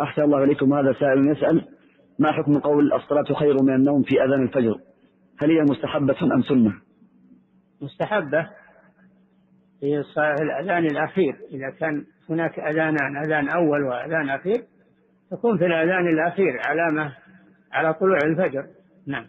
أحسن الله إليكم هذا سائل يسأل ما حكم قول الصلاة خير من النوم في أذان الفجر؟ هل هي مستحبة أم سنة؟ مستحبة في الأذان الأخير. إذا كان هناك أذانان أذان أول وأذان أخير تكون في الأذان الأخير علامة على طلوع الفجر. نعم.